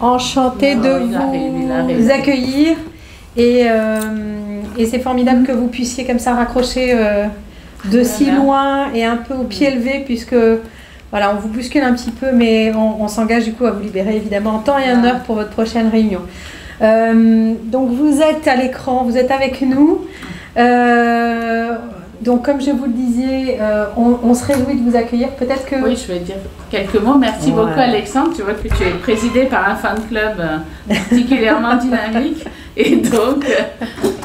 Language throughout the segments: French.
Enchantée de vous accueillir. Et, euh, et c'est formidable que vous puissiez comme ça raccrocher euh, de si loin et un peu au pied levé, puisque voilà, on vous bouscule un petit peu, mais on, s'engage du coup à vous libérer évidemment en temps et en heure pour votre prochaine réunion. Euh, donc vous êtes à l'écran, vous êtes avec nous. Donc, comme je vous le disais, euh, on, se réjouit de vous accueillir. Peut-être que. Oui, je vais dire quelques mots. Merci beaucoup, Alexandre. Tu vois que tu es présidé par un fan club euh, particulièrement dynamique. Et donc,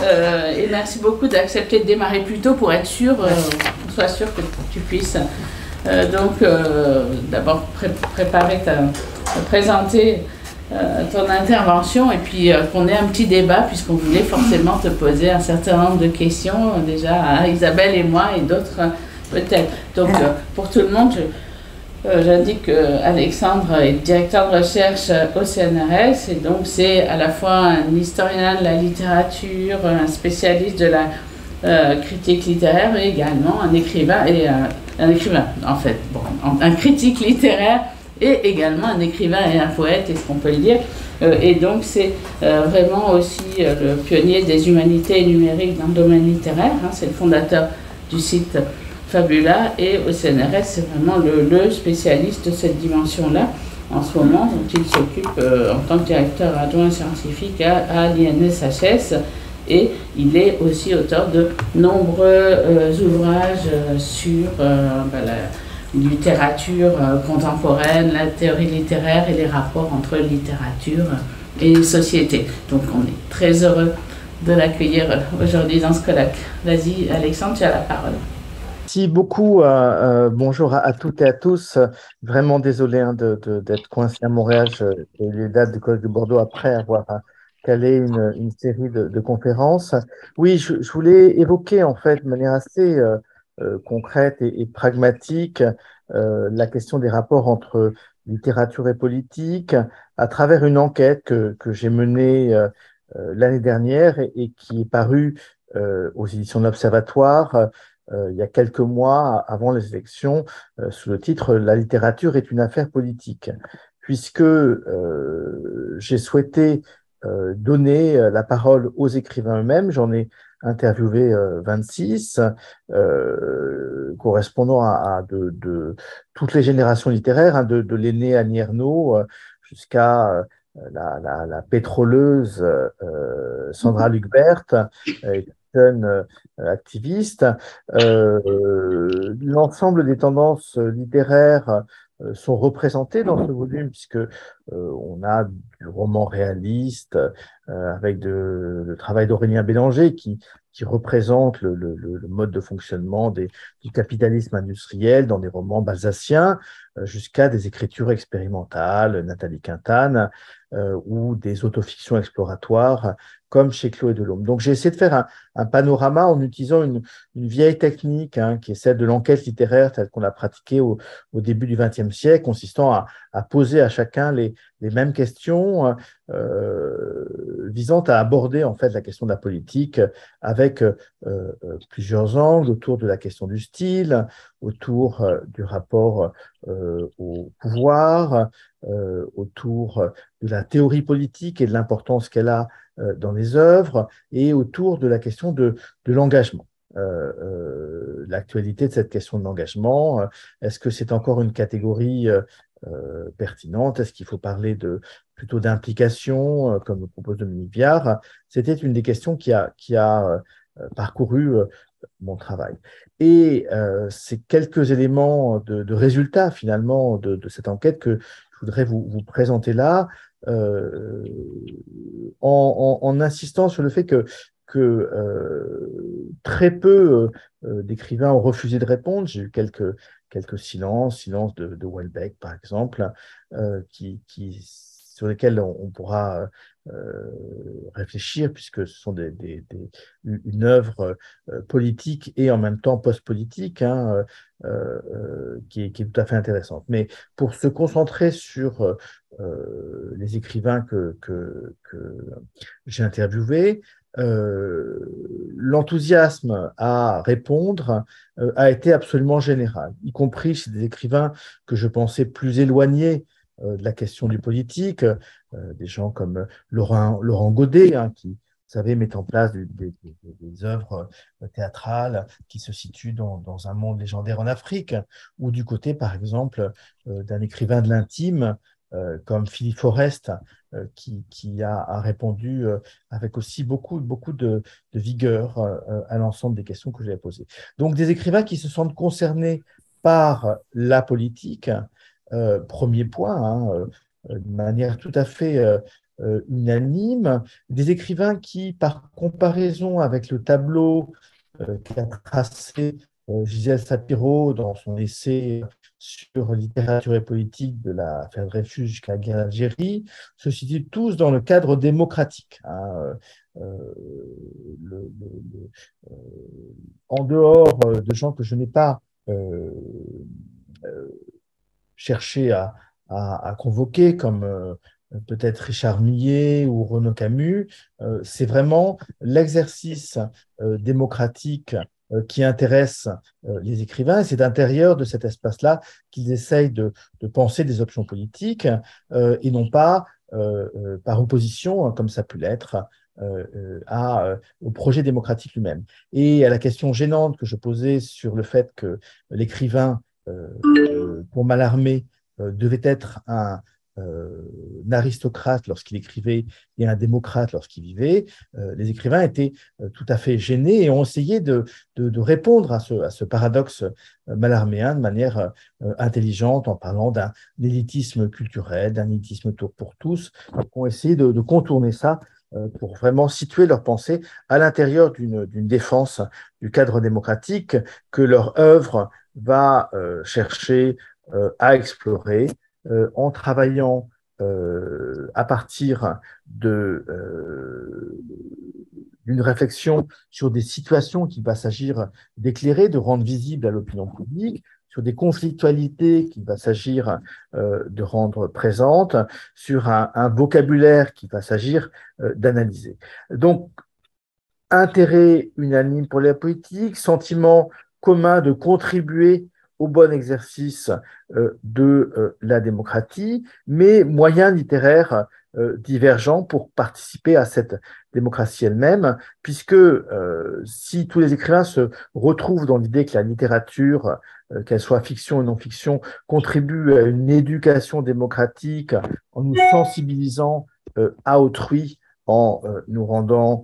euh, et merci beaucoup d'accepter de démarrer plus tôt pour être sûr, qu'on soit sûr que tu puisses. donc, d'abord, préparer ta, présenter euh, ton intervention et puis euh, qu'on ait un petit débat puisqu'on voulait forcément te poser un certain nombre de questions euh, déjà à Isabelle et moi et d'autres peut-être. Donc pour tout le monde, j'indique que Alexandre est directeur de recherche au CNRS et donc c'est à la fois un historien de la littérature, un spécialiste de la critique littéraire et également un écrivain et un écrivain en fait, bon, un critique littéraire et également un écrivain et un poète, est-ce qu'on peut le dire euh, Et donc c'est euh, vraiment aussi euh, le pionnier des humanités numériques dans le domaine littéraire, hein. c'est le fondateur du site Fabula, et au CNRS c'est vraiment le, spécialiste de cette dimension-là en ce moment, dont il s'occupe en tant que directeur adjoint scientifique à, l'INSHS, et il est aussi auteur de nombreux ouvrages sur bah, la littérature euh, contemporaine, la théorie littéraire et les rapports entre littérature et société. Donc on est très heureux de l'accueillir aujourd'hui dans ce colloque. Vas-y Alexandre, tu as la parole. Merci beaucoup. Euh, euh, bonjour à, toutes et à tous. Vraiment désolé hein, d'être coincé à Montréal et les dates du Collège de Bordeaux après avoir calé une, une série de, conférences. Oui, je, voulais évoquer en fait de manière assez euh, concrète et, pragmatique euh, la question des rapports entre littérature et politique à travers une enquête que, que j'ai menée euh, l'année dernière et, qui est parue aux éditions de l'Observatoire il y a quelques mois avant les élections sous le titre La littérature est une affaire politique, puisque j'ai souhaité donner la parole aux écrivains eux-mêmes. J'en ai interviewé 26, euh, euh, correspondant à, de, toutes les générations littéraires, hein, de, l'aîné Annie Ernaux euh, jusqu'à la, pétroleuse Sandra Lucbert, jeune activiste. L'ensemble des tendances littéraires sont représentées dans ce volume puisque on a du roman réaliste avec le travail d'Aurélien Bélanger qui qui représente le, mode de fonctionnement du capitalisme industriel dans des romans balsaciens, euh, jusqu'à des écritures expérimentales, Nathalie Quintane, euh, ou des autofictions exploratoires comme chez Chloé Delhomme. Donc j'ai essayé de faire un, panorama en utilisant une, vieille technique hein, qui est celle de l'enquête littéraire telle qu'on l'a pratiquée au, début du XXe siècle, consistant à, poser à chacun les, les mêmes questions euh, visant à aborder en fait la question de la politique avec euh, euh plusieurs angles autour de la question du style, autour euh, du rapport au pouvoir, autour de la théorie politique et de l'importance qu'elle a dans les œuvres, et autour de la question de, l'engagement. L'actualité de cette question de l'engagement. Est-ce que c'est encore une catégorie pertinente? Est-ce qu'il faut parler de plutôt d'implication, comme le propose Dominique Viard? C'était une des questions qui a parcouru mon travail. Et euh, c'est quelques éléments de, de résultats finalement de, de, cette enquête que je voudrais vous, vous présenter là, euh, en, en, en, insistant sur le fait que, que euh, très peu euh, d'écrivains ont refusé de répondre. J'ai eu quelques, quelques silences, silence de, de Welbeck par exemple, euh, qui, qui sur lesquels on, pourra réfléchir, puisque ce sont des, une œuvre politique et en même temps post-politique, hein, qui, est, tout à fait intéressante. Mais pour se concentrer sur les écrivains que, j'ai interviewés, euh, l'enthousiasme à répondre euh, a été absolument général, y compris chez des écrivains que je pensais plus éloignés euh, de la question du politique, des gens comme Laurent, Laurent Godet, hein, qui, vous savez, met en place des, œuvres théâtrales qui se situent dans, un monde légendaire en Afrique, ou du côté, par exemple, d'un écrivain de l'intime euh, comme Philippe Forest, euh, qui, qui a, répondu euh, avec aussi beaucoup, beaucoup de vigueur à l'ensemble des questions que j'ai posées. Donc des écrivains qui se sentent concernés par la politique, premier point, hein, de manière tout à fait unanime, des écrivains qui, par comparaison avec le tableau qu'a tracé Gisèle Sapiro dans son essai sur littérature et politique de l'affaire Dreyfus jusqu'à la guerre d'Algérie se situent tous dans le cadre démocratique. Hein. Euh, euh, en dehors euh, de gens que je n'ai pas euh, cherché à, à, à, convoquer, comme peut-être Richard Millet ou Renaud Camus, c'est vraiment l'exercice démocratique euh, qui intéresse euh, les écrivains. C'est d'intérieur de cet espace-là qu'ils essayent de, de, penser des options politiques euh, et non pas par opposition, hein, comme ça peut l'être, à, au projet démocratique lui-même. Et à la question gênante que je posais sur le fait que l'écrivain, pour Mallarmé, devait être un, euh, un aristocrate lorsqu'il écrivait et un démocrate lorsqu'il vivait, euh, les écrivains étaient euh, tout à fait gênés et ont essayé de, répondre à ce, paradoxe malarméen de manière intelligente en parlant d'un élitisme culturel, d'un élitisme tour pour tous, Ils ont essayé de contourner ça pour vraiment situer leur pensée à l'intérieur d'une défense du cadre démocratique que leur œuvre va chercher à explorer, euh, en travaillant euh, à partir de euh, d'une réflexion sur des situations qu'il va s'agir d'éclairer, de rendre visibles à l'opinion publique, sur des conflictualités qu'il va s'agir de rendre présentes, sur un, vocabulaire qu'il va s'agir d'analyser. Donc, intérêt unanime pour la politique, sentiment commun de contribuer au bon exercice euh, de euh, la démocratie, mais moyens littéraires euh, divergents pour participer à cette démocratie elle-même, puisque si tous les écrivains se retrouvent dans l'idée que la littérature, qu'elle soit fiction ou non-fiction, contribue à une éducation démocratique en nous sensibilisant à autrui, en nous rendant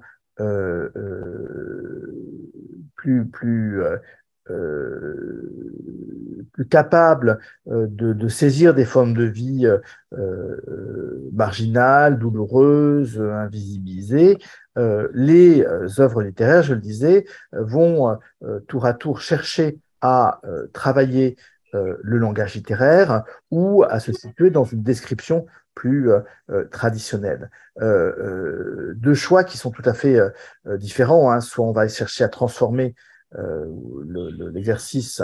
plus, plus euh, plus capable euh, de, saisir des formes de vie euh, marginales, douloureuses, invisibilisées, les œuvres littéraires, je le disais, vont tour à tour chercher à travailler le langage littéraire ou à se situer dans une description plus traditionnelle. deux choix qui sont tout à fait différents. Hein. Soit on va chercher à transformer euh, l'exercice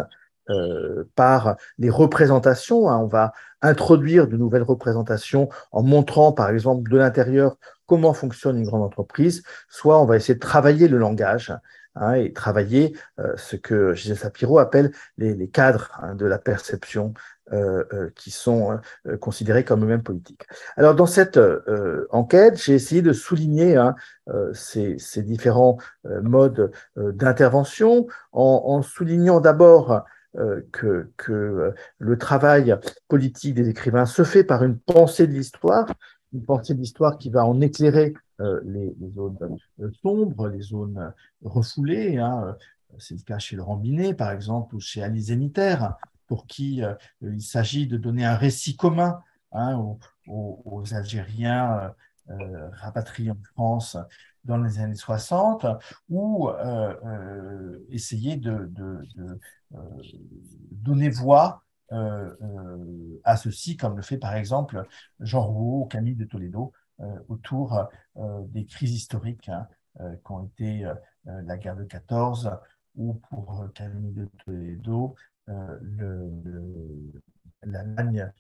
euh, par les représentations. Hein. On va introduire de nouvelles représentations en montrant, par exemple, de l'intérieur comment fonctionne une grande entreprise, soit on va essayer de travailler le langage hein, et travailler euh, ce que Gisèle Sapiro appelle les, les cadres hein, de la perception qui sont euh, considérés comme eux-mêmes politiques. Alors dans cette enquête, j'ai essayé de souligner hein, ces, ces, différents modes d'intervention en, en, soulignant d'abord que, que, le travail politique des écrivains se fait par une pensée de l'histoire, une pensée de l'histoire qui va en éclairer les, les, zones sombres, les zones refoulées. Hein. C'est le cas chez Laurent Binet, par exemple, ou chez Alice Zénitaire, pour qui euh, il s'agit de donner un récit commun hein, aux, Algériens euh, euh, rapatriés en France dans les années 60, ou essayer de, donner voix à ceci, comme le fait par exemple Jean Rouault, Camille de Toledo, autour des crises historiques hein, qui ont été la guerre de 14 ou pour Camille de Toledo, le, l'Allemagne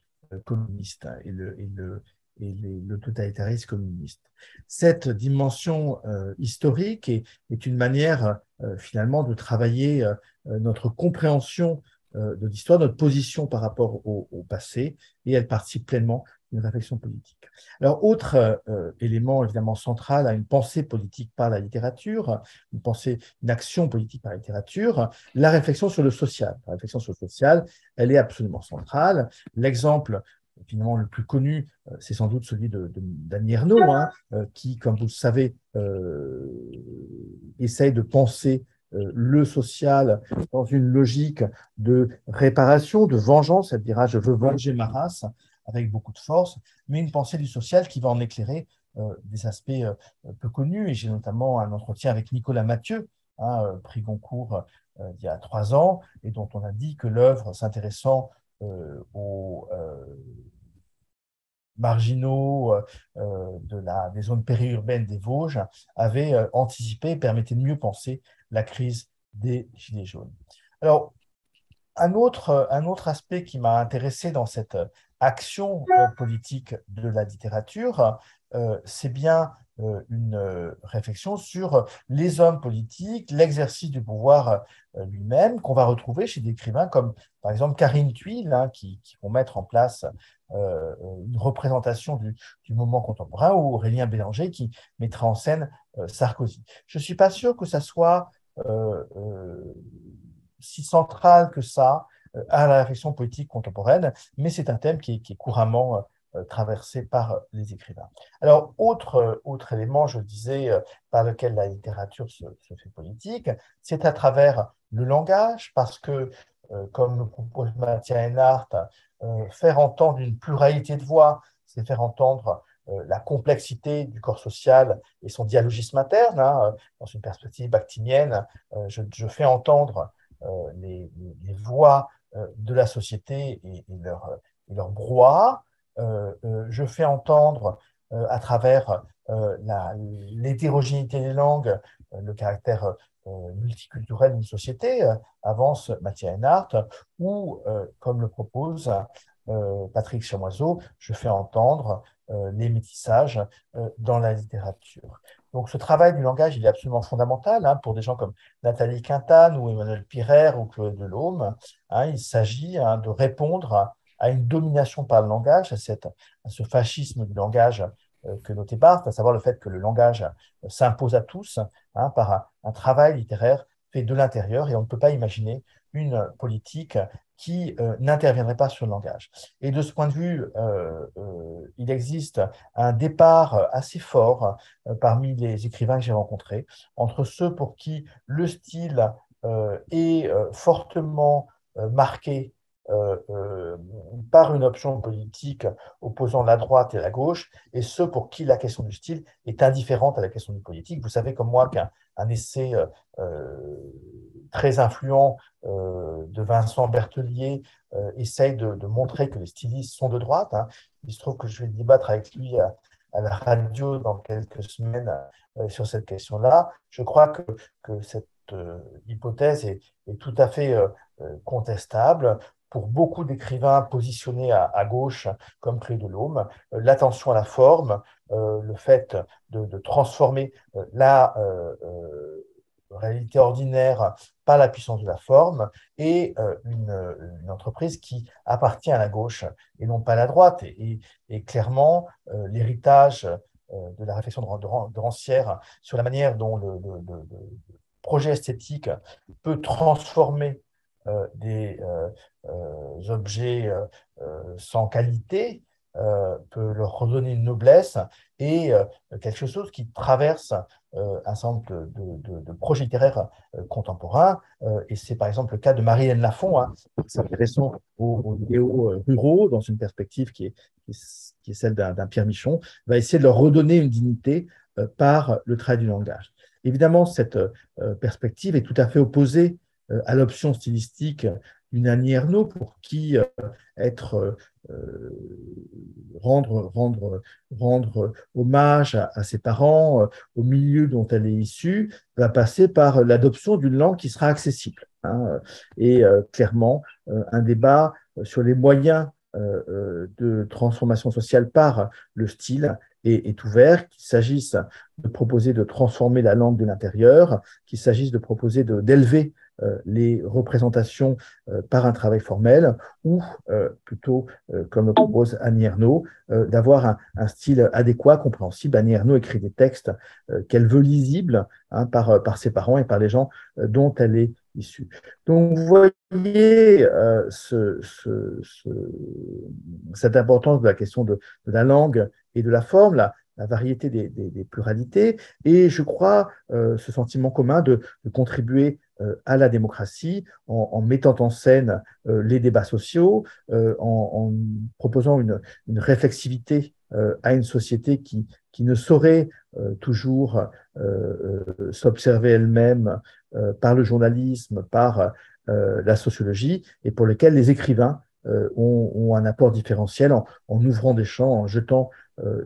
communiste et le, et le, et le totalitarisme communiste. Cette dimension euh, historique est, est, une manière euh, finalement de travailler euh, notre compréhension de l'histoire, notre position par rapport au, au, passé, et elle participe pleinement d'une réflexion politique. Alors, autre élément évidemment central à une pensée politique par la littérature, une pensée, une action politique par la littérature, la réflexion sur le social. La réflexion sur le social, elle est absolument centrale. L'exemple finalement le plus connu, euh, c'est sans doute celui de, d'Annie hein, euh, qui, comme vous le savez, euh, essaye de penser le social dans une logique de réparation, de vengeance, elle dira je veux venger ma race avec beaucoup de force, mais une pensée du social qui va en éclairer des aspects peu connus. Et j'ai notamment un entretien avec Nicolas Mathieu, hein, prix Goncourt il y a trois ans, et dont on a dit que l'œuvre s'intéressant aux marginaux euh, euh, de la, des zones périurbaines des Vosges avaient euh, anticipé et permettaient de mieux penser la crise des Gilets jaunes. Alors, un autre, un autre aspect qui m'a intéressé dans cette action politique de la littérature, c'est bien une réflexion sur les hommes politiques, l'exercice du pouvoir lui-même, qu'on va retrouver chez des écrivains comme par exemple Karine Thuil, hein, qui, vont mettre en place euh, une représentation du, moment contemporain, ou Aurélien Bélanger qui mettra en scène euh, Sarkozy. Je ne suis pas sûr que ça soit euh, si central que ça à la réflexion politique contemporaine, mais c'est un thème qui, est couramment traversé par les écrivains. Alors, autre, autre élément, je disais, par lequel la littérature se, fait politique, c'est à travers le langage, parce que, comme le propose Mathieu Enhart, euh, faire entendre une pluralité de voix, c'est faire entendre euh, la complexité du corps social et son dialogisme interne. Hein, dans une perspective bactinienne, euh, je, fais entendre les, voix de la société et, leur, et brouhaha. je fais entendre à travers l'hétérogénéité des langues, le caractère multiculturel d'une société, avance Mathieu Enhart, ou, comme le propose Patrick Chamoiseau, je fais entendre les métissages dans la littérature. Donc ce travail du langage, il est absolument fondamental hein, pour des gens comme Nathalie Quintane ou Emmanuel Pirer ou Claude Delhomme. Hein, il s'agit hein, de répondre à une domination par le langage, à, cette, à ce fascisme du langage euh, que notait Barthes, à savoir le fait que le langage euh, s'impose à tous hein, par un, travail littéraire fait de l'intérieur et on ne peut pas imaginer une politique qui euh, n'interviendrait pas sur le langage. Et de ce point de vue, il existe un départ assez fort parmi les écrivains que j'ai rencontrés entre ceux pour qui le style est fortement marqué euh, euh, par une option politique opposant la droite et la gauche, et ceux pour qui la question du style est indifférente à la question du politique. Vous savez comme moi qu'un un essai euh, très influent de Vincent Berthelier essaye de, montrer que les stylistes sont de droite. Hein. Il se trouve que je vais débattre avec lui à, la radio dans quelques semaines sur cette question-là. Je crois que, cette hypothèse est, tout à fait contestable pour beaucoup d'écrivains positionnés à, gauche, comme Clé de euh, l'attention à la forme, euh, le fait de, transformer euh, la réalité ordinaire par la puissance de la forme et une, entreprise qui appartient à la gauche et non pas à la droite. Et, clairement, l'héritage de la réflexion de, Rancière sur la manière dont le, projet esthétique peut transformer des euh, euh, objets sans qualité peut leur redonner une noblesse et quelque chose qui traverse un nombre de, de, projets littéraires contemporains. et c'est par exemple le cas de Marie-Hélène Lafont, hein, qui aux, idéaux ruraux dans une perspective qui est, qui est celle d'un Pierre Michon, va essayer de leur redonner une dignité par le trait du langage. Évidemment, cette perspective est tout à fait opposée euh, à l'option stylistique une Annie Ernaux pour qui être rendre, rendre, rendre hommage à, ses parents, au milieu dont elle est issue, va passer par l'adoption d'une langue qui sera accessible. Hein. et clairement, un débat sur les moyens de transformation sociale par le style est, ouvert, qu'il s'agisse de proposer de transformer la langue de l'intérieur, qu'il s'agisse de proposer d'élever euh, les représentations euh, par un travail formel ou euh, plutôt, comme le propose Annie Ernaux, d'avoir un, style adéquat, compréhensible. Annie Ernaux écrit des textes qu'elle veut lisibles hein, par, par ses parents et par les gens dont elle est issue. Donc, vous voyez ce, cette importance de la question de, de la langue et de la forme, la, la variété des, pluralités, et je crois euh, ce sentiment commun de, contribuer euh, à la démocratie en, mettant en scène euh, les débats sociaux, en, proposant une, réflexivité à une société qui, qui ne saurait toujours s'observer elle-même par le journalisme, par la sociologie, et pour lequel les écrivains ont, un apport différentiel en, ouvrant des champs, en jetant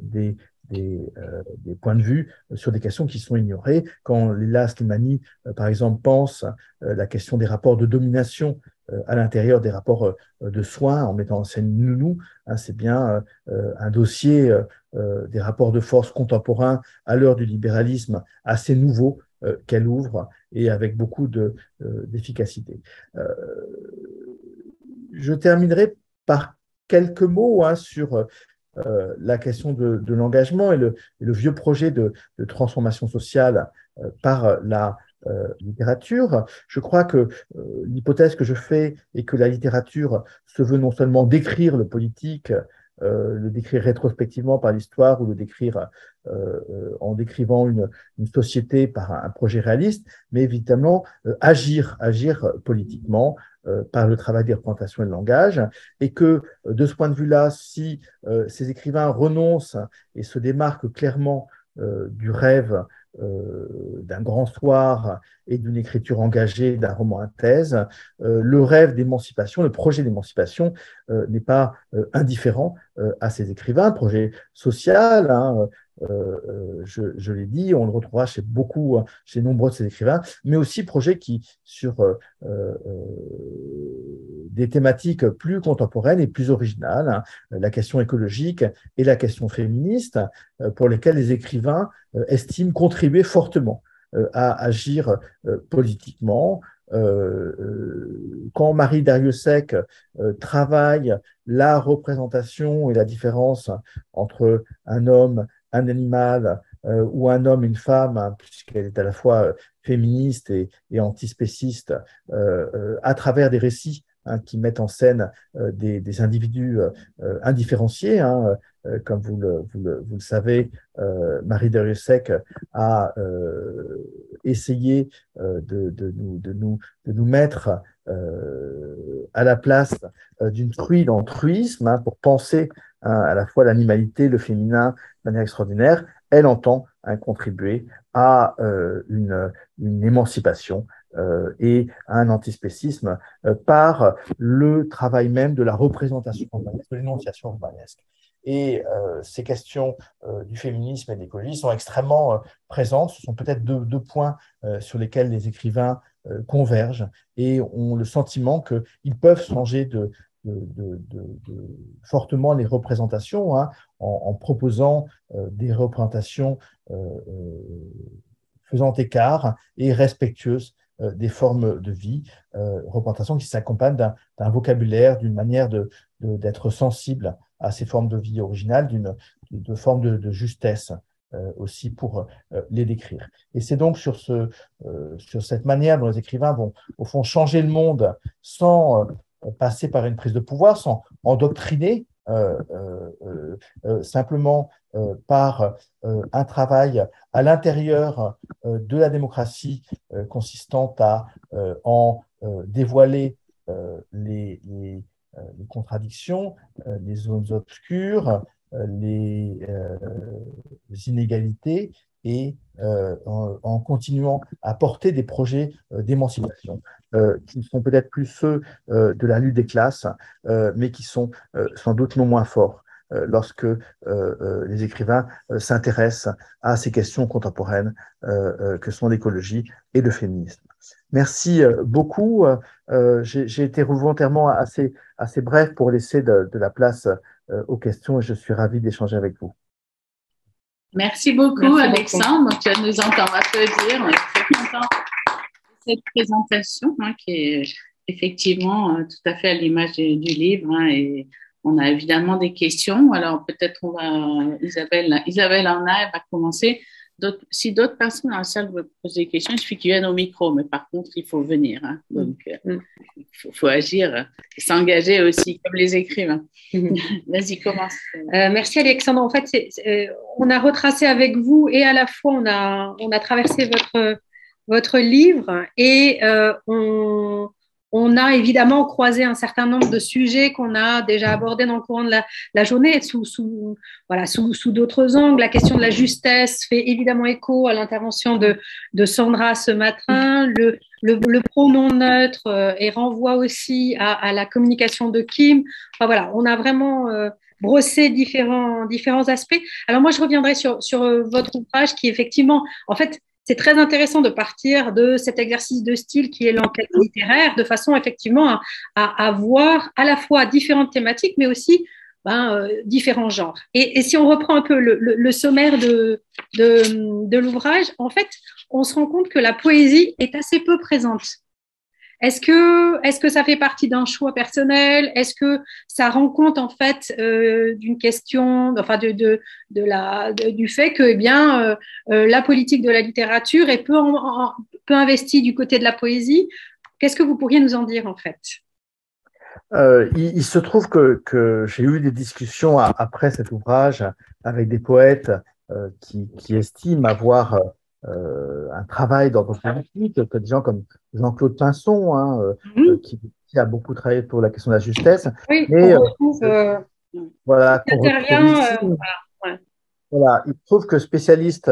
des, euh, des, points de vue sur des questions qui sont ignorées. Quand Léla Slimani, euh, par exemple, pense euh, la question des rapports de domination à l'intérieur des rapports de soins en mettant en scène Nounou, hein, c'est bien un dossier des rapports de force contemporains à l'heure du libéralisme assez nouveau qu'elle ouvre et avec beaucoup d'efficacité. je terminerai par quelques mots hein, sur euh, la question de, l'engagement et le, vieux projet de, transformation sociale euh, par la euh, littérature. Je crois que l'hypothèse que je fais est que la littérature se veut non seulement décrire le politique, le décrire rétrospectivement par l'histoire ou le décrire en décrivant une, une, société par un, projet réaliste, mais évidemment agir, agir politiquement, euh, par le travail des représentations et le langage, et que euh, de ce point de vue-là, si euh, ces écrivains renoncent et se démarquent clairement du rêve d'un grand soir et d'une écriture engagée, d'un roman à thèse, le rêve d'émancipation, le projet d'émancipation n'est pas indifférent à ces écrivains, projet social, hein, euh, euh, je, l'ai dit, on le retrouvera chez beaucoup, hein, chez nombreux de ces écrivains, mais aussi projets qui, sur euh, des thématiques plus contemporaines et plus originales, hein, la question écologique et la question féministe, pour lesquelles les écrivains estiment contribuer fortement à agir politiquement, quand Marie Dariussec travaille la représentation et la différence entre un homme un animal euh, ou un homme, une femme, hein, puisqu'elle est à la fois euh, féministe et, antispéciste, euh, à travers des récits hein, qui mettent en scène des, individus indifférenciés. Hein, comme vous le, vous le, vous le savez, Marie Deriosec a essayé de, de, nous, de, nous, de nous mettre à la place d'une truie dans truisme pour penser Hein, à la fois l'animalité, le féminin de manière extraordinaire, elle entend hein, contribuer à euh, une, émancipation euh, et à un antispécisme euh, par le travail même de la représentation de l'énonciation urbanesque. Et ces questions du féminisme et de l'écologie sont extrêmement présentes. Ce sont peut-être deux, points sur lesquels les écrivains convergent et ont le sentiment qu'ils peuvent changer de, fortement les représentations hein, en, proposant euh, des représentations euh, euh, faisant écart et respectueuses des formes de vie, représentations qui s'accompagnent d'un vocabulaire, d'une manière d'être sensible à ces formes de vie originales, d'une de forme de, justesse aussi pour les décrire. Et c'est donc sur, ce, sur cette manière dont les écrivains vont, au fond, changer le monde sans passer par une prise de pouvoir, sans endoctriner, euh, euh, euh, simplement par un travail à l'intérieur de la démocratie consistant à en dévoiler les, contradictions, les zones obscures, les, inégalités et en, continuant à porter des projets d'émancipation qui ne sont peut-être plus ceux de la lutte des classes, mais qui sont sans doute non moins forts lorsque les écrivains s'intéressent à ces questions contemporaines que sont l'écologie et le féminisme. Merci beaucoup. J'ai été volontairement assez, assez bref pour laisser de, de la place aux questions et je suis ravi d'échanger avec vous. Merci beaucoup, Alexandre. tu vas nous entendre applaudir. On est très contents de cette présentation hein, qui est effectivement euh, tout à fait à l'image du, livre. Hein, et on a évidemment des questions. Alors peut-être on va, Isabelle, Isabelle en a, elle va commencer si d'autres personnes dans la salle veulent poser des questions, il suffit qu'ils viennent au micro, mais par contre, il faut venir. Hein. Mm. Donc, euh, mm. il faut, agir, s'engager aussi, comme les écrivains. Mm. Vas-y, commence. Euh, merci Alexandre. En fait, euh, on a retracé avec vous et à la fois, on a, on a traversé votre, votre livre et on on a évidemment croisé un certain nombre de sujets qu'on a déjà abordés dans le courant de la, journée, sous, sous voilà, sous, d'autres angles. La question de la justesse fait évidemment écho à l'intervention de, de, Sandra ce matin. Le, le, pronom neutre euh, et renvoie aussi à, la communication de Kim. Enfin, voilà, on a vraiment euh, brossé différents, différents aspects. Alors moi, je reviendrai sur, sur euh, votre ouvrage qui effectivement, en fait, c'est très intéressant de partir de cet exercice de style qui est l'enquête littéraire, de façon effectivement à, voir à la fois différentes thématiques, mais aussi ben, euh, différents genres. Et, si on reprend un peu le, sommaire de l'ouvrage, en fait, on se rend compte que la poésie est assez peu présente est-ce que, est que ça fait partie d'un choix personnel? Est-ce que ça rend compte en fait euh, d'une question, enfin de, de, la, du fait que eh bien euh, euh, la politique de la littérature est peu, peu investie du côté de la poésie? Qu'est-ce que vous pourriez nous en dire en fait? Il, se trouve que, que j'ai eu des discussions après cet ouvrage avec des poètes qui, qui, estiment avoir euh, un travail d'ordre politique, que des gens comme Jean-Claude Pinson, hein, euh, euh, qui, a beaucoup travaillé pour la question de la justesse. Oui, mais, retrouve, voilà, voilà, il trouve que spécialiste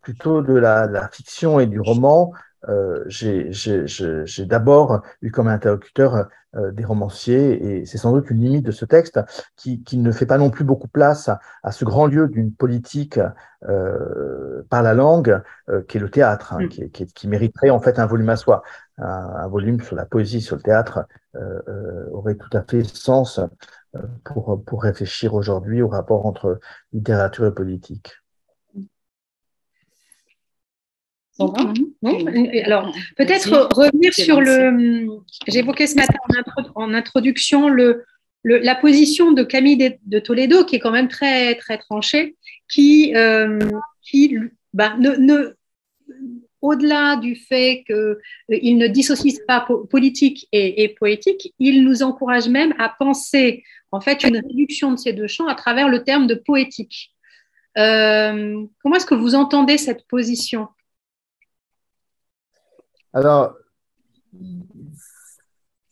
plutôt de la, de la, fiction et du roman, euh, j'ai d'abord eu comme interlocuteur euh, des romanciers, et c'est sans doute une limite de ce texte qui, qui, ne fait pas non plus beaucoup place à, ce grand lieu d'une politique euh, par la langue, euh, qui est le théâtre, hein, mm. qui, qui, qui, mériterait en fait un volume à soi. Un, un volume sur la poésie, sur le théâtre, euh, aurait tout à fait sens pour, pour réfléchir aujourd'hui au rapport entre littérature et politique. Alors, peut-être revenir sur le. J'évoquais ce matin en, introduction le, la position de Camille de, Toledo, qui est quand même très, très tranchée, qui, euh, qui bah, ne, au-delà du fait qu'il euh, ne dissocie pas politique et, poétique, il nous encourage même à penser en fait une réduction de ces deux champs à travers le terme de poétique. Euh, comment est-ce que vous entendez cette position? Alors,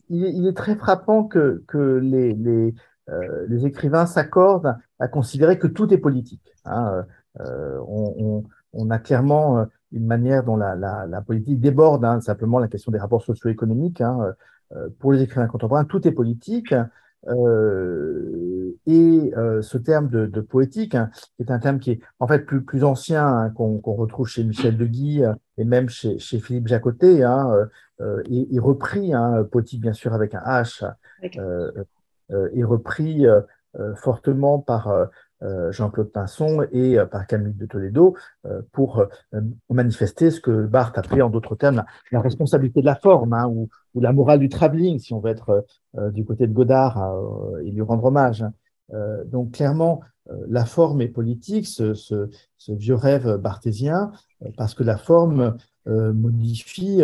il est, très frappant que, les, euh, les, écrivains s'accordent à considérer que tout est politique. Hein. Euh, on, a clairement une manière dont la, politique déborde hein, simplement la question des rapports socio-économiques. Hein. Euh, pour les écrivains contemporains, tout est politique. Euh, et euh, ce terme de, de poétique, hein, est un terme qui est en fait plus, plus ancien, hein, qu'on retrouve chez Michel de Guy euh, et même chez, chez Philippe Jacotet, hein, et, et, repris, hein, poétique bien sûr avec un H, et repris fortement par Jean-Claude Pinson et euh, par Camille de Toledo euh, pour manifester ce que Barthes appelait en d'autres termes la, responsabilité de la forme hein, ou, la morale du travelling, si on veut être du côté de Godard et lui rendre hommage. Hein. donc clairement, la forme est politique, ce, vieux rêve barthésien, parce que la forme modifie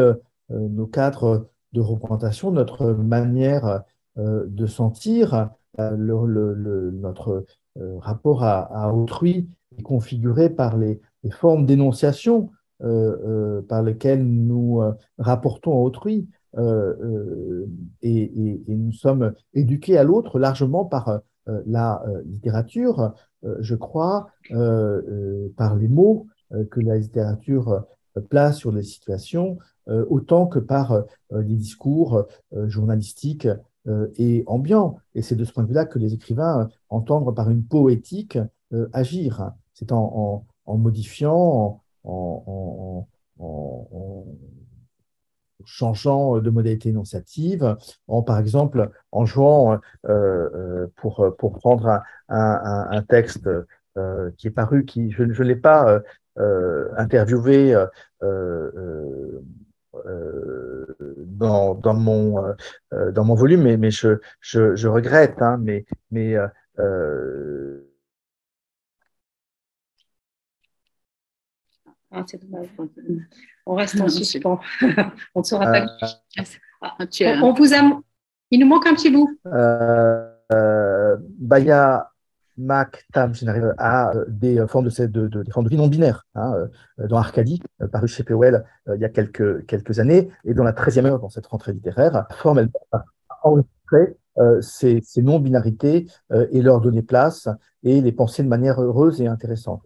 nos cadres de représentation, notre manière de sentir, notre euh, rapport à, autrui est configuré par les, formes d'énonciation euh, euh, par lesquelles nous rapportons à autrui. Et, nous sommes éduqués à l'autre largement par, la littérature, je crois, par les mots que la littérature place sur les situations, autant que par les discours journalistiques et ambiants. Et c'est de ce point de vue-là que les écrivains entendent par une poétique agir. C'est en, modifiant, en, changeant de modalité énonciative, en, par exemple en jouant, euh, euh, pour, pour prendre un, texte euh, qui est paru, qui je ne l'ai pas interviewé dans, dans, mon, dans mon volume, mais, mais je, je, je regrette, hein, mais, mais Ah, c'est dommage. On reste en suspens. on ne saura pas. Euh, ah, on, vous a... Il nous manque un petit bout. Euh, euh, Baya Mac Tam a des formes de, de, de, des formes de vie non binaires hein, dans Arcadie, paru chez Powell il y a quelques, quelques années, et dans la 13e heure, dans cette rentrée littéraire, forme elle a enregistré ces, ces non-binarités et leur donner place et les penser de manière heureuse et intéressante.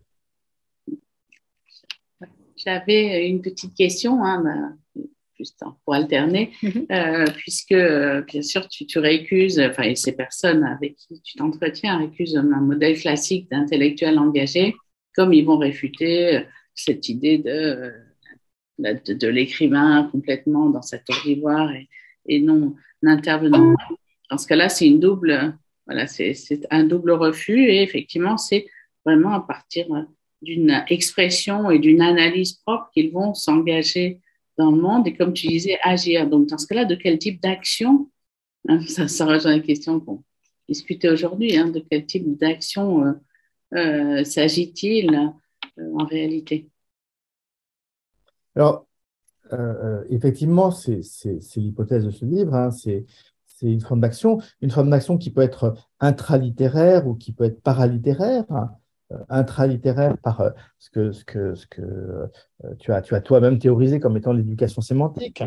J'avais une petite question, hein, juste pour alterner, mhm. euh, puisque euh, bien sûr tu, tu récuses, enfin, et ces personnes avec qui tu t'entretiens récusent un modèle classique d'intellectuel engagé, comme ils vont réfuter euh, cette idée de, de, l'écrivain complètement dans sa tour d'ivoire et, et, non intervenant. Dans ce cas-là, c'est une double, voilà, c'est un double refus et effectivement, c'est vraiment à partir d'une expression et d'une analyse propre qu'ils vont s'engager dans le monde et, comme tu disais, agir. Donc, dans ce cas-là, de quel type d'action, hein, ça, ça rejoint la question qu'on discutait aujourd'hui, hein, de quel type d'action euh, euh, s'agit-il euh, en réalité? Alors, effectivement, c'est l'hypothèse de ce livre, hein, c'est une forme d'action, une forme d'action qui peut être intralittéraire ou qui peut être paralittéraire. Euh, intralittéraire par euh, ce que, ce que, ce que euh, tu as, tu as toi-même théorisé comme étant l'éducation sémantique,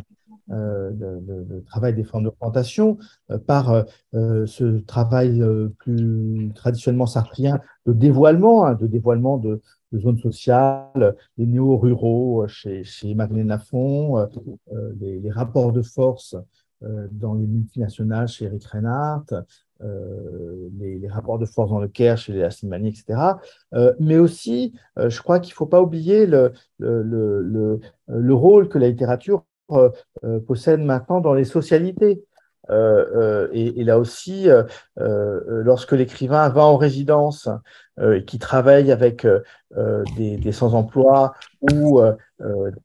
le, travail des formes de représentation, par ce travail plus traditionnellement sartrien de dévoilement, hein, de dévoilement de, zones sociales, les néo-ruraux chez, chez Magdalene Lafont, les, les, rapports de force dans les multinationales chez Eric Reinhardt, euh, les, rapports de force dans le Caire les Assimani, etc. Euh, mais aussi, euh, je crois qu'il ne faut pas oublier le, le, le, le, rôle que la littérature possède maintenant dans les socialités. Et, et, là aussi, lorsque l'écrivain va en résidence et qui travaille avec des, sans-emploi ou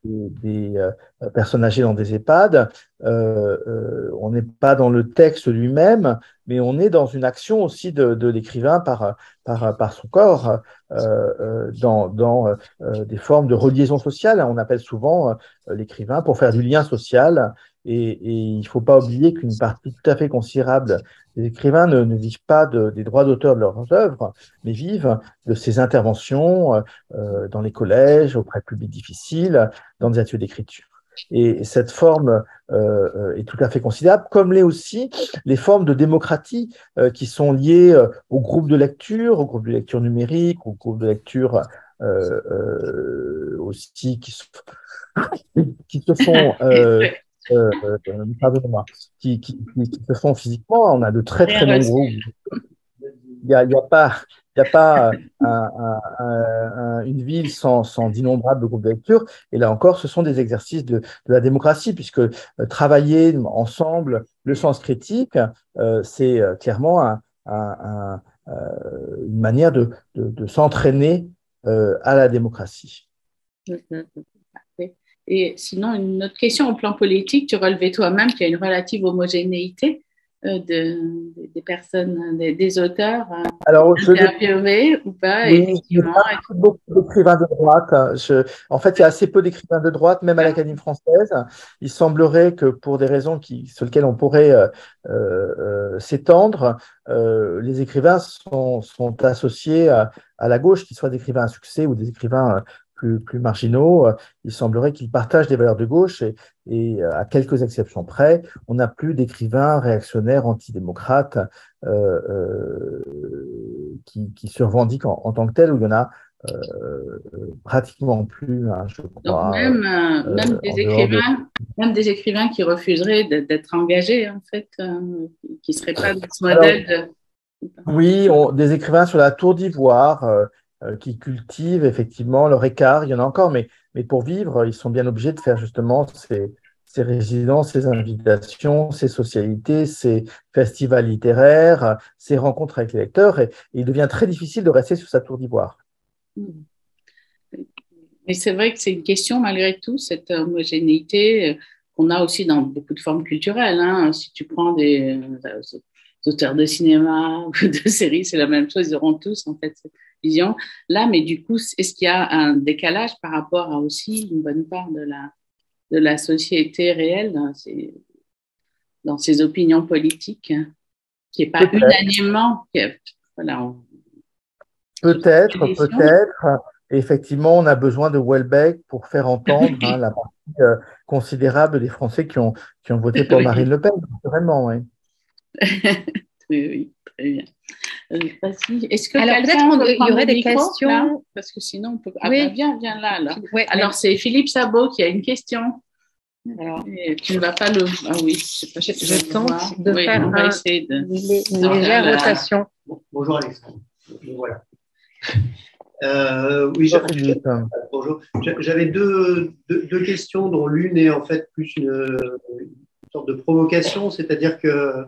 des, personnes âgées dans des EHPAD, on n'est pas dans le texte lui-même, mais on est dans une action aussi de, l'écrivain par, par, son corps, euh, euh dans, euh, des formes de reliaison sociale. On appelle souvent euh, l'écrivain pour faire du lien social. Et, et il ne faut pas oublier qu'une partie tout à fait considérable des écrivains ne, ne vivent pas de, des droits d'auteur de leurs œuvres, mais vivent de ces interventions dans les collèges, auprès de publics difficiles, dans des ateliers d'écriture. Et cette forme euh, est tout à fait considérable, comme l'est aussi les formes de démocratie euh, qui sont liées euh, au groupe de lecture, au groupe de lecture numérique, au groupe de lecture aussi qui, qui se font euh, pardonnez-moi, qui, qui, qui, se font physiquement. On a de très très nombreux. Il n'y a, a, pas, il n'y a pas euh, une ville sans, d'innombrables groupes de lecture. Et là encore, ce sont des exercices de, la démocratie, puisque euh, travailler ensemble le sens critique, euh, c'est clairement une manière de, de s'entraîner à la démocratie. Et sinon, une autre question au plan politique, tu relevais toi-même qu'il y a une relative homogénéité euh, de, des personnes, des, auteurs euh, Alors, interviewés ou pas effectivement. beaucoup d'écrivains de droite. Je, en fait, il y a assez peu d'écrivains de droite, même à l'Académie française. Il semblerait que pour des raisons qui, sur lesquelles on pourrait euh, s'étendre, les écrivains sont, sont associés à, à, la gauche, qu'ils soient des écrivains à succès ou des écrivains plus, plus marginaux, il semblerait qu'ils partagent des valeurs de gauche et, à quelques exceptions près, on n'a plus d'écrivains réactionnaires antidémocrates qui, qui, se revendiquent en, tant que tels, où il y en a euh, pratiquement plus, hein, je crois. Donc même, euh, même, des écrivains, même des écrivains qui refuseraient d'être engagés, en fait, euh, qui ne seraient pas de ce modèle Oui, des écrivains sur la tour d'ivoire qui cultivent effectivement leur écart, il y en a encore, mais, mais pour vivre, ils sont bien obligés de faire justement ces, ces résidences, ces invitations, ces socialités, ces festivals littéraires, ces rencontres avec les lecteurs, et il devient très difficile de rester sur sa tour d'ivoire. Mais c'est vrai que c'est une question, malgré tout, cette homogénéité euh, qu'on a aussi dans beaucoup de formes culturelles. Hein. Si tu prends des, euh, auteurs de cinéma ou de séries, c'est la même chose, ils auront tous en fait vision. Là, mais du coup, est-ce qu'il y a un décalage par rapport à aussi une bonne part de la, de la société réelle dans ces, dans opinions politiques, qui n'est pas unanimement. Voilà, Peut-être, peut-être. Effectivement, on a besoin de Welbeck pour faire entendre hein, la partie euh, considérable des Français qui ont, qui ont voté pour Marine Le Pen, oui. oui, oui, très bien. Euh, Est-ce que alors peut-être qu'il y aurait des questions Parce que sinon, on peut. Ah, oui. bah, viens, viens là. là. alors, c'est Philippe Sabot qui a une question. Alors, tu ne vas pas le. Ah oui, je, pas, je, je tente de faire on va un... essayer de... une légère rotation. Bonjour Alexandre. Voilà. Euh, oui, bonjour. J'avais deux, deux, questions, dont l'une est en fait plus une, sorte de provocation, c'est-à-dire que euh,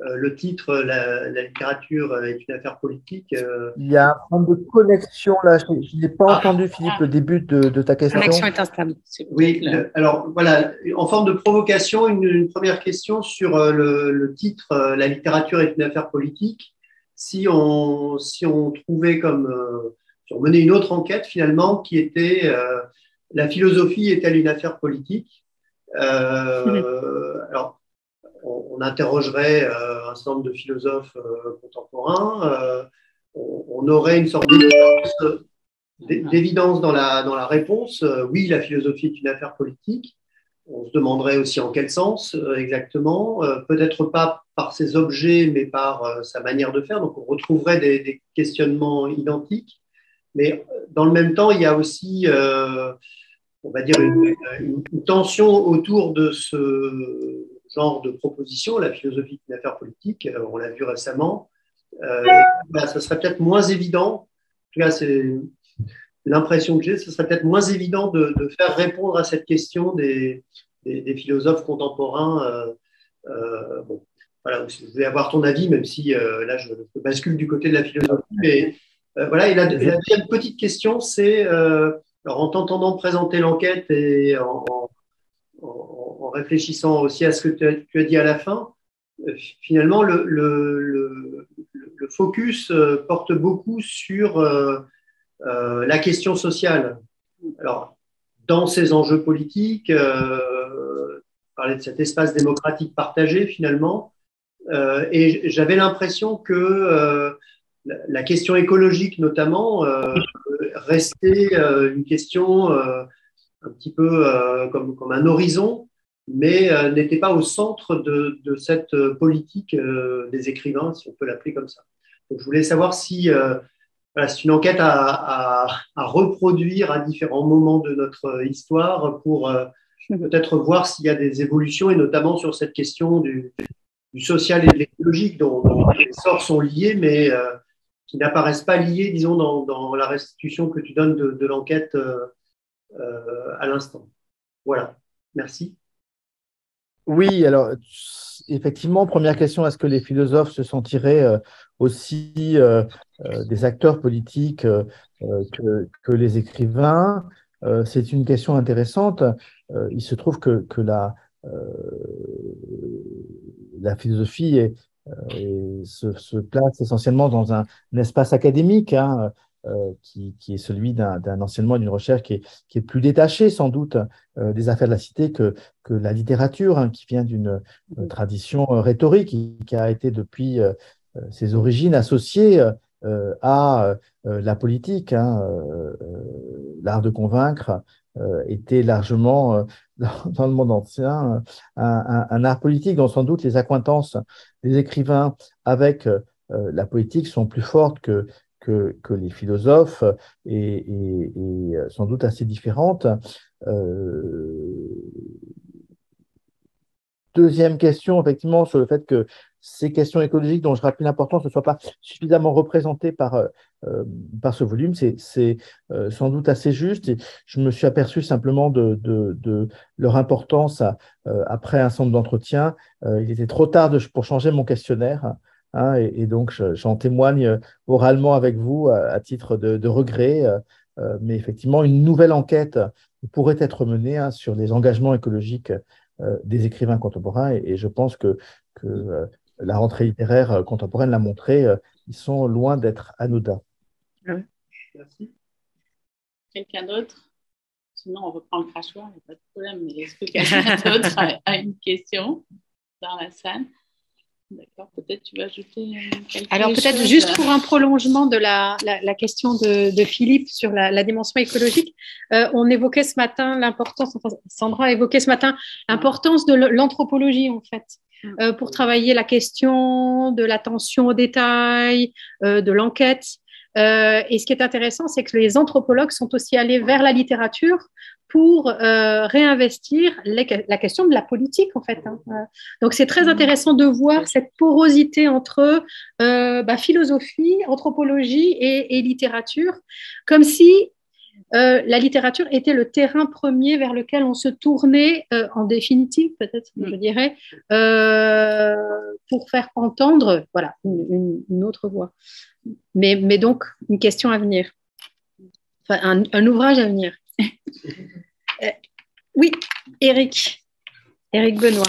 le titre, la, littérature est une affaire politique. Euh, Il y a un problème de connexion là. Je, n'ai pas ah. entendu, Philippe, le début de, ta question. La connexion est instable. Oui, alors voilà, en forme de provocation, une, première question sur le, le, titre La littérature est une affaire politique si on, si on trouvait comme, euh, si on menait une autre enquête finalement qui était euh, la philosophie est-elle une affaire politique? Euh, Alors, on, interrogerait un certain nombre de philosophes contemporains, on, aurait une sorte d'évidence dans la, dans la réponse. oui, la philosophie est une affaire politique. On se demanderait aussi en quel sens euh, exactement, euh, peut-être pas par ses objets, mais par euh, sa manière de faire. Donc on retrouverait des, questionnements identiques. Mais dans le même temps, il y a aussi, on va dire, une, tension autour de ce genre de proposition, la philosophie d'une affaire politique. On l'a vu récemment. Bah, ça serait peut-être moins évident. En tout cas, c'est l'impression que j'ai, ce serait peut-être moins évident de, faire répondre à cette question des, philosophes contemporains. Euh, euh, bon, voilà, je vais avoir ton avis, même si euh, là, je, bascule du côté de la philosophie. Mais voilà, et la, deuxième petite question, c'est, en t'entendant présenter l'enquête et en, réfléchissant aussi à ce que tu as, dit à la fin, finalement, le, focus porte beaucoup sur euh, la question sociale. Alors, dans ces enjeux politiques, euh, parler de cet espace démocratique partagé finalement, euh, et j'avais l'impression que euh, la question écologique notamment restait une question un petit peu comme, comme, un horizon, mais n'était pas au centre de, de cette politique des écrivains, si on peut l'appeler comme ça. Donc, je voulais savoir si c'est une enquête à, reproduire à différents moments de notre histoire pour euh, peut-être voir s'il y a des évolutions, et notamment sur cette question du, social et de l'écologique, dont, les sorts sont liés, mais euh, qui n'apparaissent pas liés, disons, dans, la restitution que tu donnes de, l'enquête euh, à l'instant. Voilà, merci. Oui, alors effectivement, première question, est-ce que les philosophes se sentiraient aussi euh, euh, des acteurs politiques euh, que, que, les écrivains? C'est une question intéressante. il se trouve que, que la, la philosophie est, se, se, place essentiellement dans un, espace académique. Hein, qui, qui, est celui d'un enseignement et d'une recherche qui est, qui est, plus détaché sans doute des affaires de la cité que, que la littérature, hein, qui vient d'une tradition rhétorique qui, qui, a été depuis euh, ses origines associées euh, à la politique, hein, l'art de convaincre, était largement dans, le monde ancien un, art politique dont sans doute les accointances des écrivains avec la politique sont plus fortes que, que, les philosophes et, et, sans doute assez différentes. Deuxième question, effectivement, sur le fait que ces questions écologiques dont je rappelle l'importance ne soient pas suffisamment représentées par, euh, euh, par ce volume, c'est euh, sans doute assez juste. Et je me suis aperçu simplement de, de, leur importance après un centre d'entretien. il était trop tard pour changer mon questionnaire. Hein, et, donc, j'en témoigne oralement avec vous à, titre de, regret. mais effectivement, une nouvelle enquête pourrait être menée hein, sur les engagements écologiques euh, des écrivains contemporains. Et, je pense que, euh, la rentrée littéraire euh, contemporaine l'a montré, ils sont loin d'être anodins. Merci. Quelqu'un d'autre? Sinon, on reprend le crachoir, il n'y a pas de problème. Est-ce que quelqu'un d'autre a, une question dans la salle? D'accord, peut-être tu vas ajouter quelque Alors peut-être juste pour un prolongement de la, la, question de, de, Philippe sur la, la dimension écologique, euh, on évoquait ce matin l'importance, Sandra a évoqué ce matin l'importance de l'anthropologie en fait. Mm. Euh, pour travailler la question de l'attention aux détails, euh, de l'enquête. Euh, et ce qui est intéressant, c'est que les anthropologues sont aussi allés vers la littérature pour euh, réinvestir la question de la politique, en fait. Hein. Donc, c'est très intéressant de voir cette porosité entre euh, bah, philosophie, anthropologie et, littérature, comme si euh, la littérature était le terrain premier vers lequel on se tournait, en définitive, peut-être, je mm. dirais, pour faire entendre voilà, une, autre voix. Mais, mais, donc, une question à venir, enfin, un ouvrage à venir. Euh, oui, Eric. Eric Benoît.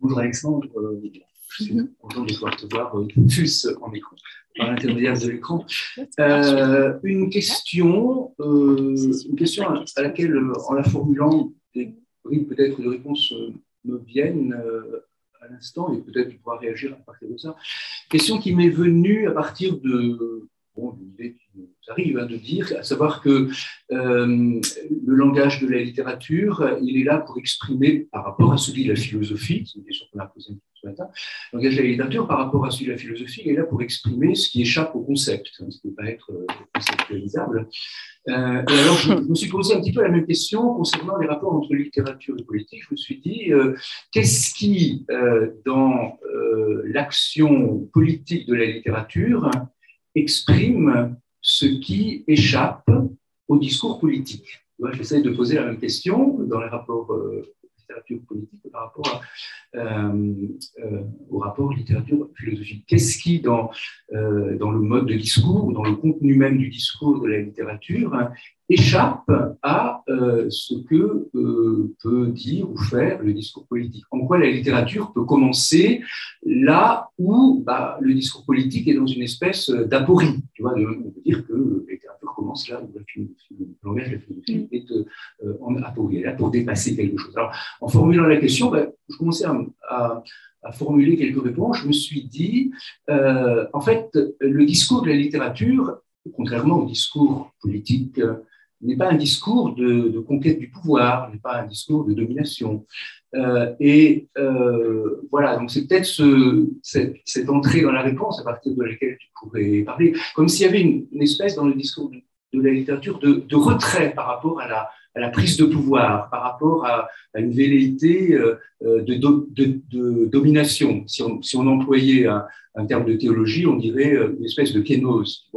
Bonjour Alexandre, euh, je suis mhm. content de pouvoir te voir euh, tous en écran, par l'intermédiaire de l'écran. une question, une question à, laquelle, en la formulant, des peut-être de réponses me viennent l'instant et peut-être tu pourras réagir à partir de ça. Question qui m'est venue à partir de bon, l'idée qui nous arrive hein, de dire, à savoir que euh, le langage de la littérature, il est là pour exprimer par rapport à celui de la philosophie, c'est une question qu'on a posée ce matin, le langage de la littérature par rapport à celui de la philosophie, il est là pour exprimer ce qui échappe au concept, hein, ce qui ne peut pas être euh, conceptualisable. Euh, alors, je, me suis posé un petit peu la même question concernant les rapports entre littérature et politique. Je me suis dit, qu'est-ce qui, dans l'action politique de la littérature, exprime ce qui échappe au discours politique J'essaie de poser la même question dans les rapports littérature politique par rapport euh, euh, au rapport littérature philosophique. Qu'est-ce qui, dans, euh, dans le mode de discours, dans le contenu même du discours de la littérature, échappe à ce que peut dire ou faire le discours politique. En quoi la littérature peut commencer là où bah, le discours politique est dans une espèce d'aporie. Tu vois, on peut dire que la littérature commence là où la le langage de la philosophie mm. est en aporie, là pour dépasser quelque chose. Alors, en formulant la question, ben, je commençais à, formuler quelques réponses. Je me suis dit, euh, en fait, le discours de la littérature, contrairement au discours politique, n'est pas un discours de, conquête du pouvoir, n'est pas un discours de domination. Euh, et euh, voilà, donc c'est peut-être ce, cette, entrée dans la réponse à partir de laquelle tu pourrais parler, comme s'il y avait une, espèce dans le discours de, la littérature de, retrait par rapport à la, prise de pouvoir, par rapport à, une velléité euh, de, domination. Si on, employait un, terme de théologie, on dirait une espèce de kénose,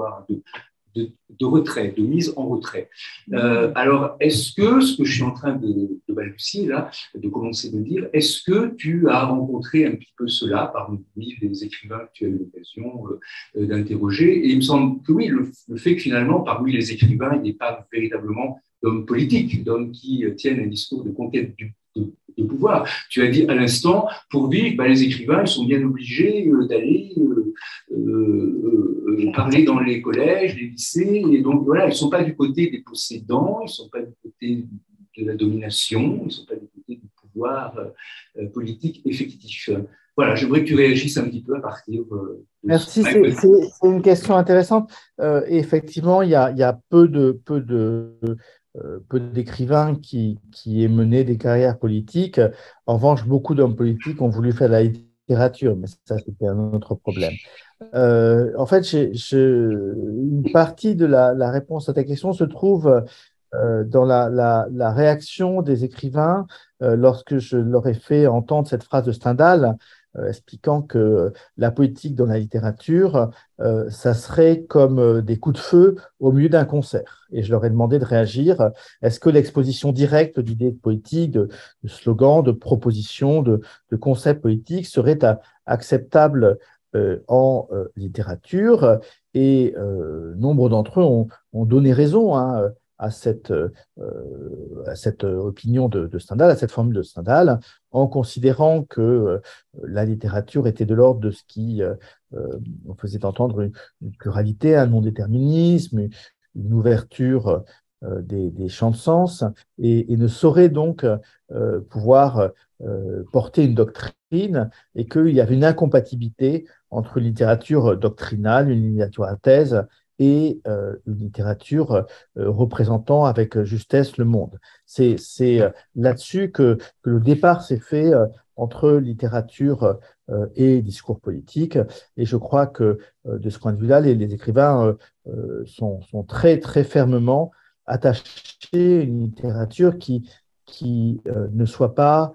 de, de, retrait, de mise en retrait. alors, est-ce que, ce que je suis en train de, de balbutier là, de commencer de dire, est-ce que tu as rencontré un petit peu cela parmi les écrivains que tu as eu l'occasion d'interroger? Et il me semble que oui, le, le, fait que finalement, parmi les écrivains, il n'y ait pas véritablement d'hommes politiques, d'hommes qui tiennent un discours de conquête du, de, pouvoir. Tu as dit à l'instant, pour vivre, bah, les écrivains ils sont bien obligés euh, d'aller euh, euh, parler dans les collèges, les lycées, et donc voilà, ils ne sont pas du côté des possédants, ils ne sont pas du côté de la domination, ils ne sont pas du côté du pouvoir politique effectif. voilà, j'aimerais que tu réagisses un petit peu à partir. Merci, c'est une question intéressante. effectivement, il y a, il y a peu de peu de peu d'écrivains qui, qui aient mené des carrières politiques. En revanche, beaucoup d'hommes politiques ont voulu faire de la littérature, mais ça, c'était un autre problème. Euh, en fait, une partie de la, réponse à ta question se trouve euh, dans la, la, réaction des écrivains euh, lorsque je leur ai fait entendre cette phrase de Stendhal euh, expliquant que la politique dans la littérature, euh, ça serait comme euh, des coups de feu au milieu d'un concert. Et je leur ai demandé de réagir. Est-ce que l'exposition directe d'idées de, de, slogans, de propositions, de, de concepts politiques serait acceptable en littérature? Et nombre d'entre eux ont, ont, donné raison. Hein à cette, euh, à cette opinion de, de, Stendhal, à cette formule de Stendhal, en considérant que euh, la littérature était de l'ordre de ce qui euh, faisait entendre une, pluralité, un non-déterminisme, une, ouverture des, champs de sens, et, et ne saurait donc pouvoir porter une doctrine, et qu'il y avait une incompatibilité entre une littérature doctrinale, une littérature à thèse, et euh, une littérature euh, représentant avec justesse le monde. C'est euh, là-dessus que, que, le départ s'est fait entre littérature et discours politique. Et je crois que de ce point de vue-là, les, les, écrivains sont, sont, très, très fermement attachés à une littérature qui, qui ne soit pas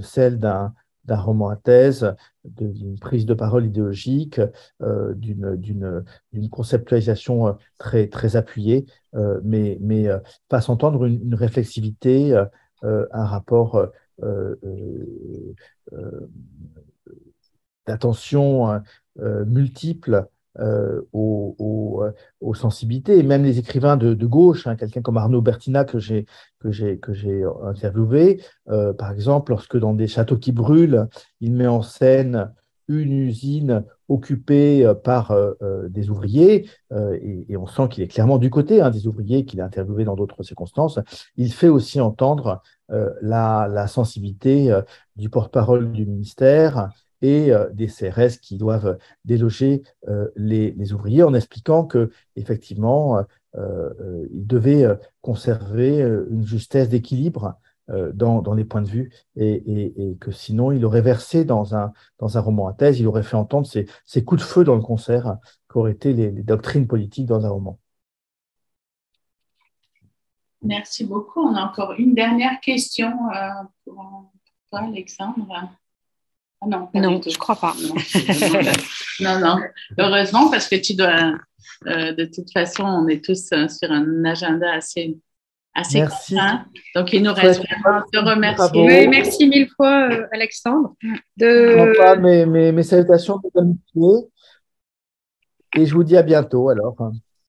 celle d'un d'un roman à thèse, d'une prise de parole idéologique, euh, d'une conceptualisation euh, très, très appuyée, euh, mais, mais pas s'entendre une, une, réflexivité, un rapport d'attention multiple euh, aux, aux, sensibilités. Et même les écrivains de, de gauche, hein, quelqu'un comme Arnaud Bertina que j'ai que j'ai que j'ai interviewé, euh, par exemple, lorsque dans des châteaux qui brûlent, il met en scène une usine occupée euh, par des ouvriers, et, et, on sent qu'il est clairement du côté hein, des ouvriers qu'il a interviewé dans d'autres circonstances. Il fait aussi entendre la, la, sensibilité du porte-parole du ministère et euh, des CRS qui doivent déloger euh, les, ouvriers en expliquant que effectivement euh, ils devaient conserver une justesse d'équilibre dans, les points de vue et, que sinon il aurait versé dans un, dans un roman à thèse, il aurait fait entendre ces, ces coups de feu dans le concert qu'auraient été les, doctrines politiques dans un roman. Merci beaucoup. On a encore une dernière question pour toi, Alexandre. Ah non, non je crois pas. Non, non, Heureusement, parce que tu dois. Euh, de toute façon, on est tous euh, sur un agenda assez, assez merci. Donc, il nous reste vraiment de remercier. Oui, merci mille fois, euh, Alexandre. De... Pas mes, mes, mes salutations de Et je vous dis à bientôt alors.